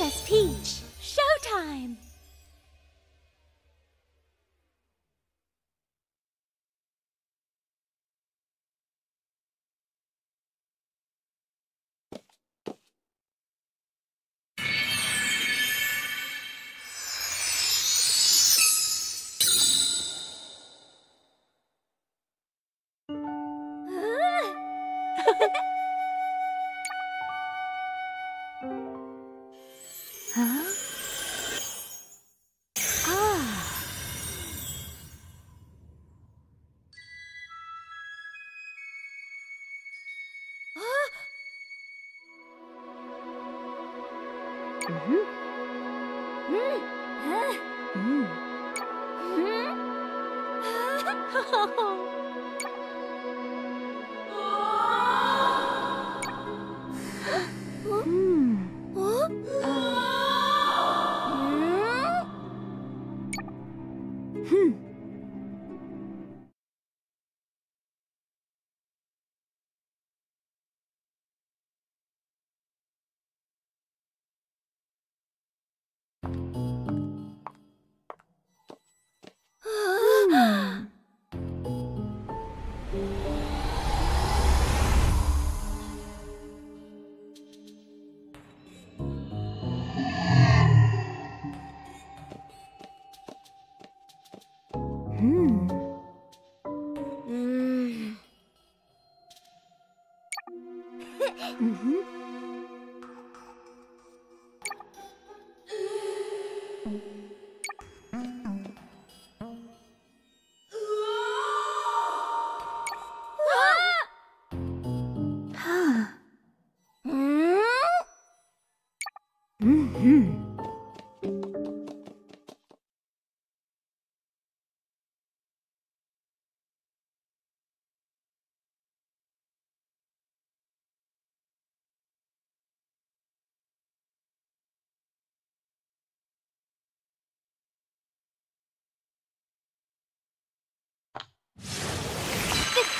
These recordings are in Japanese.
Princess Peach. Showtime! うん。うん。うん。うん。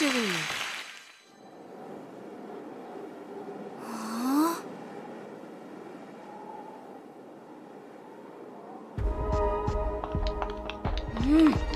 うん。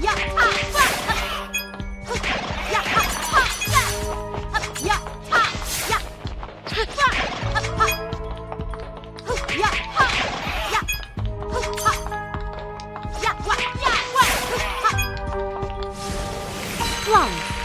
呀哈，哈，哈，呀哈，哈，呀，哈，呀，哈，呀哈，呀，哈，呀，呀，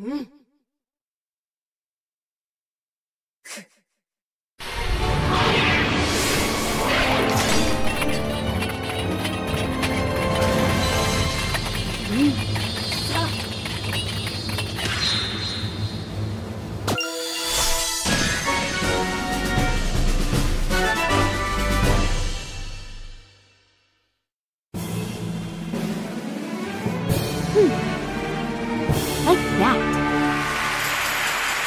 Mm.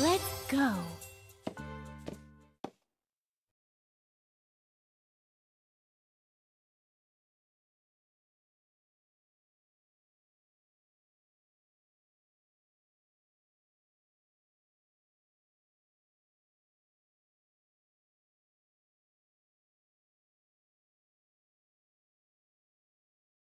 Let's go.